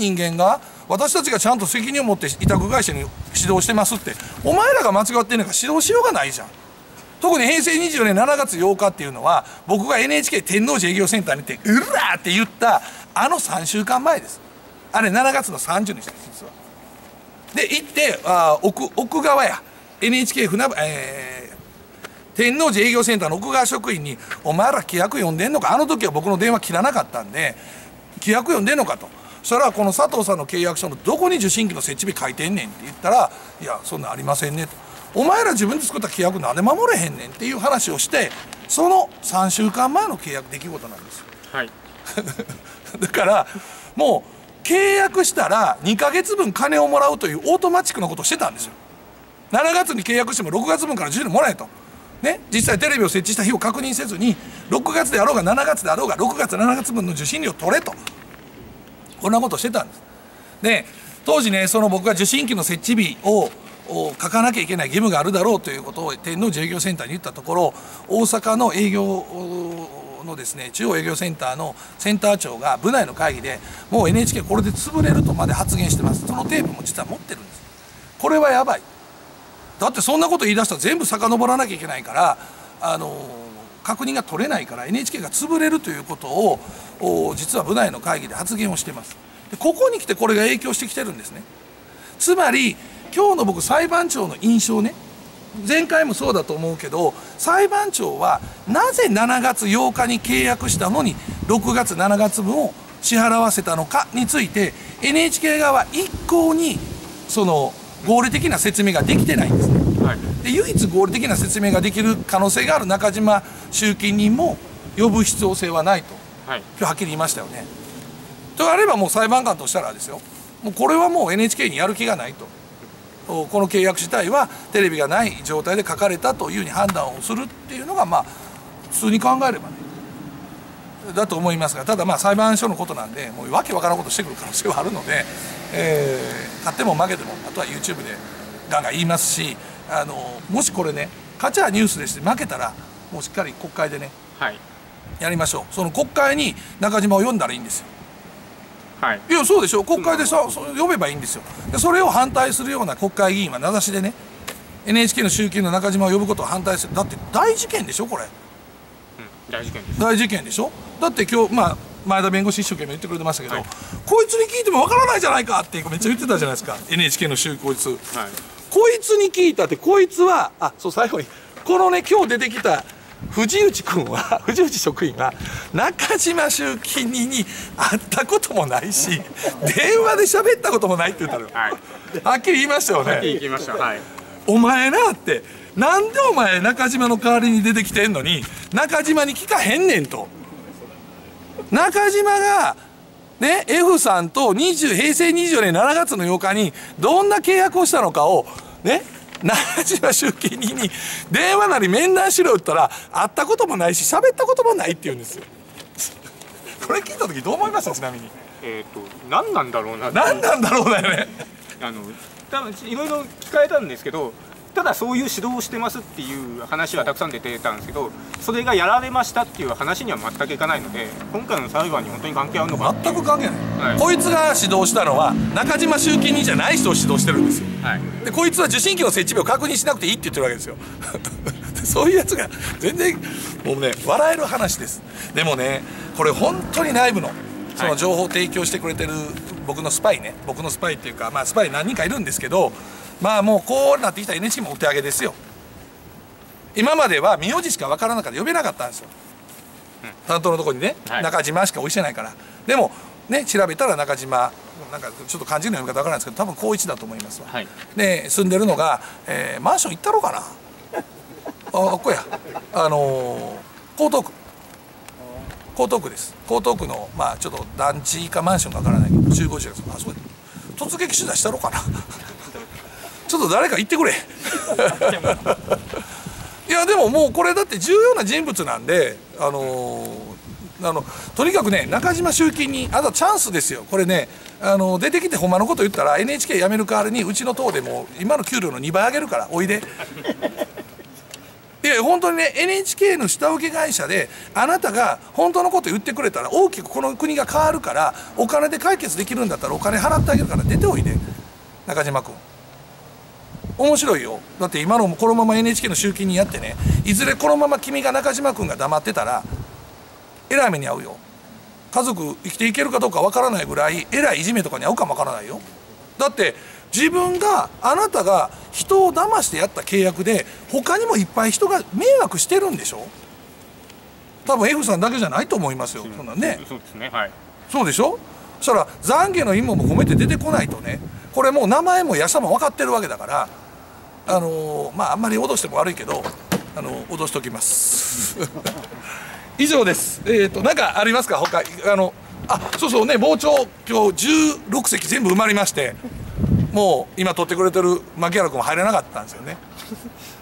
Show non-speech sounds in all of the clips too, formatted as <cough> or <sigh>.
人間が私たちがちゃんと責任を持って委託会社に指導してますってお前らが間違ってんのから指導しようがないじゃん特に平成24年7月8日っていうのは僕が NHK 天王寺営業センターに行って「うら!」って言ったあの3週間前ですあれ7月の30日です実はで行ってあ奥奥側や NHK 船、えー、天王寺営業センターの奥川職員に「お前ら規約読んでんのか?」あの時は僕の電話切らなかったんで「規約読んでんのか?」と。そしたらこの佐藤さんの契約書のどこに受信機の設置日書いてんねんって言ったら「いやそんなんありませんね」と「お前ら自分で作った契約なんで守れへんねん」っていう話をしてその3週間前の契約出来事なんですよ。はい。<laughs> だからもう契約したら2ヶ月分金をもらうというオートマチックなことをしてたんですよ。7月に契約しても6月分から10年もらえと。ね？実際テレビを設置した日を確認せずに6月であろうが7月であろうが6月7月分の受信料取れとこんなことしてたんです。で当時ねその僕が受信機の設置日を書かなきゃいけない義務があるだろうということを天王寺営業センターに言ったところ大阪の営業のですね中央営業センターのセンター長が部内の会議でもう NHK これで潰れるとまで発言してます。そのテープも実は持ってるんです。これはやばい。だってそんなこと言い出したら全部遡らなきゃいけないからあの確認が取れないから NHK が潰れるということを実は部内の会議で発言をしてます。でここに来てこれが影響してきてるんですね。つまり今日の僕裁判長の印象ね。前回もそうだと思うけど裁判長はなぜ7月8日に契約したのに6月7月分を支払わせたのかについて NHK 側一向にその合理的な説明ができてないんです、で唯一合理的な説明ができる可能性がある中島集金人も呼ぶ必要性はないと、はい、今日はっきり言いましたよね。とあればもう裁判官としたらですよ。もうこれはもう NHK にやる気がないと。この契約自体はテレビがない状態で書かれたというふうに判断をするっていうのがまあ普通に考えればね。だと思いますがただまあ裁判所のことなんでもうわけわからんことしてくる可能性はあるので、えー、勝っても負けてもあとは YouTube でガンガン言いますしあのもしこれね勝ちはニュースでして負けたらもうしっかり国会でね、はい、やりましょう。その国会に中島を読んだらいいんですよ。はい、いやそうでしょ？国会でさ読めばいいんですよ。でそれを反対するような国会議員は名指しでね NHK の集金の中島を呼ぶことを反対する。だって大事件でしょこれ、うん、大事件です。大事件でしょ？だって今日まあ前田弁護士一生懸命言ってくれてましたけど、はい、こいつに聞いてもわからないじゃないかってめっちゃ言ってたじゃないですか。NHK の集こいつ、はい、こいつに聞いたってこいつはあそう最後にこのね今日出てきた藤内君は <laughs> 藤内職員は中島集金人に会ったこともないし電話で喋ったこともないって言ったの、はい、はっきり言いましたよね。言いました、はい、お前なってなんでお前中島の代わりに出てきてんのに中島に聞かへんねんと。中島がね F さんと20平成24年7月の8日にどんな契約をしたのかをね中島集金人に電話なり面談しろ言ったら会ったこともないし喋ったこともないって言うんですよ。<laughs> これ聞いた時どう思いました？ちなみに。えっ、と何なんだろうな何なんだろうだよね。あの多分いろいろ聞かれたんですけどただそういう指導をしてますっていう話はたくさん出てたんですけどそれがやられましたっていう話には全くいかないので今回の裁判に本当に関係あるのか全く関係ない、はい、こいつが指導したのは中島集金人じゃない人を指導してるんですよ、はい、でこいつは受信機の設置日を確認しなくていいって言ってるわけですよ。<laughs> そういうやつが全然もうね笑える話です。でもねこれ本当に内部のその情報を提供してくれてる僕のスパイね。僕のスパイっていうかまあスパイ何人かいるんですけどまあもうこうなってきた NHK もお手上げですよ。今までは名字しか分からなかった呼べなかったんですよ、うん、担当のとこにね、はい、中島しか置いてないから。でもね調べたら中島なんかちょっと漢字の読み方分からないですけど多分高一だと思いますわ、はい、で住んでるのが、えー、マンション行ったろうかな。あここや。あのー、江東区。江東区です。江東区のまあちょっと団地かマンションか分からないけど集合住宅あそこ突撃取材したろうかなちょっと誰か言ってくれ。<laughs> いやでももうこれだって重要な人物なんであのー、あのとにかくね中島集金にあとチャンスですよ。これねあの出てきてほんまのこと言ったら NHK 辞める代わりにうちの党でも今の給料の2倍上げるからおいで。<laughs> いや本当にね NHK の下請け会社であなたが本当のこと言ってくれたら大きくこの国が変わるからお金で解決できるんだったらお金払ってあげるから出ておいで。中島君面白いよ。だって今のこのまま NHK の集金にやってね。いずれこのまま君が中島君が黙ってたらえらい目に遭うよ。家族生きていけるかどうかわからないぐらいえらいいじめとかに遭うかもわからないよ。だって自分があなたが人を騙してやった契約で他にもいっぱい人が迷惑してるんでしょ。多分 F さんだけじゃないと思いますよ。そんなんね。そうですね。はい。そうでしょ。そしたら懺悔の意味も込めて出てこないとね。これもう名前もやさも分かってるわけだからあのーまああんまり脅しても悪いけどあの脅しときます。<laughs> 以上です。えっ、となんかありますか？他あのあそうそうね傍聴今日16席全部埋まりましてもう今取ってくれてる牧原君も入れなかったんですよね。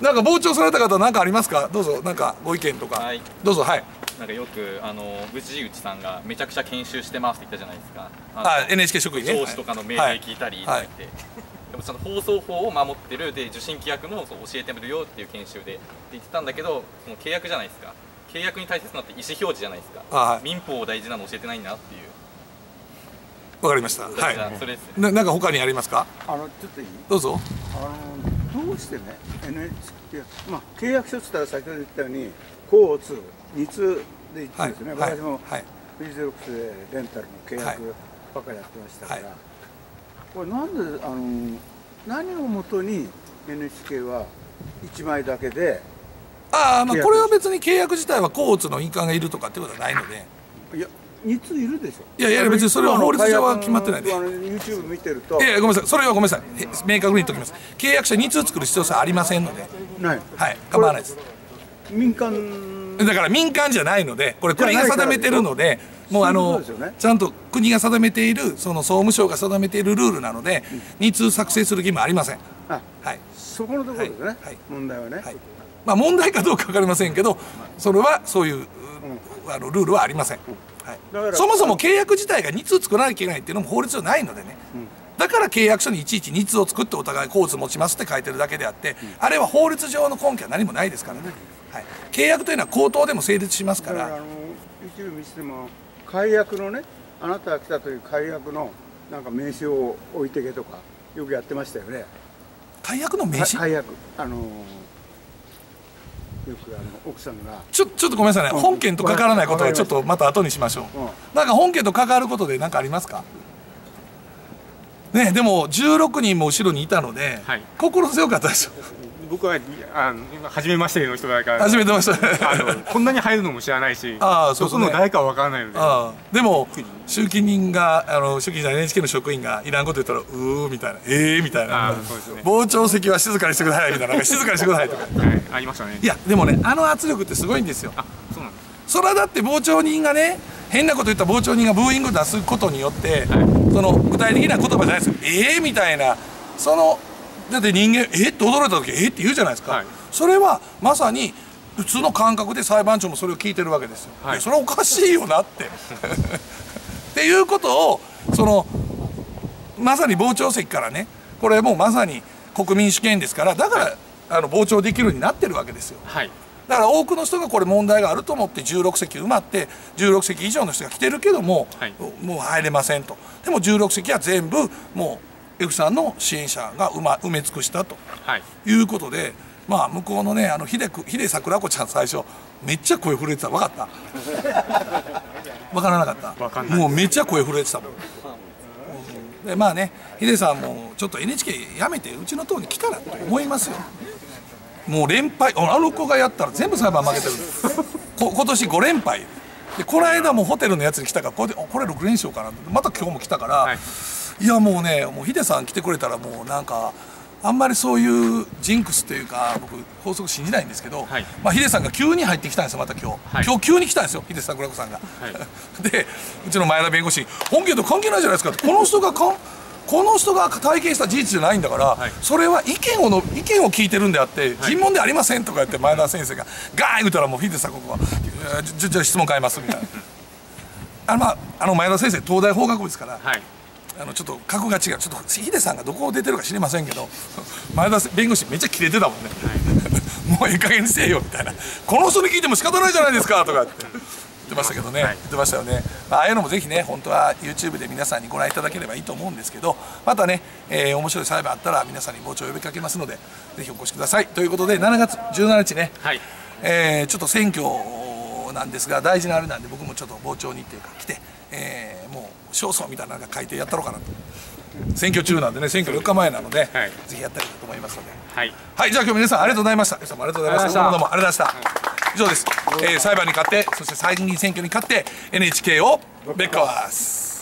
なんか傍聴された方何かありますか？どうぞなんかご意見とか、はい。どうぞはい。なんかよくあの藤井内さんがめちゃくちゃ研修してますって言ったじゃないですか。あのあ NHK 職員ね。上司とかの命令聞いたりとかはい。言って、でもその放送法を守ってるで受信規約もそう教えてるよっていう研修でって言ってたんだけどその契約じゃないですか。契約に大切なのって意思表示じゃないですか、あはい。民法大事なの教えてないんだなっていう。わかりました。はい。それですね、ななんか他にありますか？あのちょっといい？どうぞ。あのどうしてね NHK まあ契約書っつったら先ほど言ったように甲通二通で言ってるんですよね、はい。私もはい。フジゼロックスでレンタルの契はい約ばっかりやってましたから、はいこれなんであの何をもとに NHK は1枚だけでああまあこれは別に契約自体はコーツの印鑑がいるとかってことはないので。いや2通いるでしょ。いやいや別にそれは法律上は決まってないで。YouTube 見てると。いやいやごめんなさい。それはごめんなさい。へ明確に言っておきます。契約書2通作る必要性はありませんので。ない。はい。構わないです。民間だから民間じゃないのでこれ国が定めてるのでもうあのちゃんと国が定めているその総務省が定めているルールなので2通作成する義務はありません。あはい。そこのところですね、はい。はい。問題はね、はい。まあ問題かどうか分かりませんけどそれはそういううあのルールはありません、はい。そもそも契約自体が2通作らなきゃいけないっていうのも法律上ないのでね、だから契約書にいちいち2通を作ってお互いコーツ持ちますって書いてるだけであって、あれは法律上の根拠は何もないですからね、はい、契約というのは口頭でも成立しますから。だからあの YouTube 見せても解約のねあなたが来たという解約のなんか名刺を置いてけとかよくやってましたよね。解約の名刺？か解約。あのよくあの奥さんが。ちょちょっとごめんなさいね、うん。本件と関わらないことはちょっとまた後にしましょう、うん。なんか本件と関わることで何かありますか？ねでも16人も後ろにいたので、はい。心強かったでしょ僕はあの初めましての人だから。初めてました。ねあのこんなに入るのも知らないし <laughs> あーそね。どこの誰かわからないので。でも集金人があの集金者 NHK の職員がいらんこと言ったら「うー」みたいな「ええー」みたいな。ね。傍聴席は静かにしてくださいみたいな。静かにしてくださいとか。<laughs> はい、ありましたね。いやでもねあの圧力ってすごいんですよ。あそうなんです。それはだって傍聴人がね変なこと言った傍聴人がブーイング出すことによって、その具体的な言葉じゃないですよ。ええー、みたいな。そのだって人間え？ー、って驚いた時え？ー、って言うじゃないですか、はい。それはまさに普通の感覚で裁判長もそれを聞いてるわけですよ、はい。それはおかしいよなって。<laughs> っていうことをそのまさに傍聴席からねこれもうまさに国民主権ですからだから、あの傍聴できるようになってるわけですよ。はい。だから多くの人がこれ問題があると思って16席埋まって16席以上の人が来てるけども、はい。もう入れませんと。でも16席は全部もう F さんの支援者が埋,、ま、埋め尽くしたとはい。いうことでまあ向こうのねあの秀く秀桜子ちゃん最初めっちゃ声震えてた。分かった？分からなかった？もうめっちゃ声震えてたもん。でまあねヒデさんもちょっと NHK やめてうちの党に来たらと思いますよ。もう連敗。あの子がやったら全部裁判負けてる。<laughs> こ今年5連敗。でこの間もホテルのやつに来たからこれであこれ6連勝かなまた今日も来たから、はいい、やもうねもうヒデさん来てくれたらもうなんかあんまりそういうジンクスっていうか僕法則信じないんですけど、はい。まあ、ヒデさんが急に入ってきたんですよまた今日、はい。今日急に来たんですよヒデ桜子さんが、<laughs> でうちの前田弁護士に「本件と関係ないじゃないですか」ってこの人がかんこの人が体験した事実じゃないんだから、はい。それは意見をの意見を聞いてるんであって尋問ではありませんとか言って前田先生がガーン言うたらもうヒデさんここは「じゃじゃあ質問変えます」みたいな。<laughs> あの,、まあ、あの前田先生東大法学部ですからはいあのちょっと格が違う。ちょっとヒデさんがどこを出てるか知りませんけど <laughs> 前田弁護士めっちゃキレてたもんね、<laughs> もういい加減にせえよみたいな。この人に聞いても仕方ないじゃないですかとかって。言ってましたけどね、言ってましたよね、まあああいうのもぜひね本当は YouTube で皆さんにご覧いただければいいと思うんですけどまたね、えー面白い裁判あったら皆さんに傍聴を呼びかけますのでぜひお越しください。ということで7月17日ね、はい。えーちょっと選挙なんですが大事なあれなんで僕もちょっと傍聴にっていうか来て、えーもう勝訴みたいなのが書いてやったろうかなと。選挙中なんでね選挙4日前なので、はい。ぜひやったらいいと思いますので。はい。はいじゃあ今日皆さんありがとうございました。皆さんもありがとうございました。どうもありがとうございました。以上です、えー裁判に勝ってそして参議院選挙に勝って NHK をべっかわす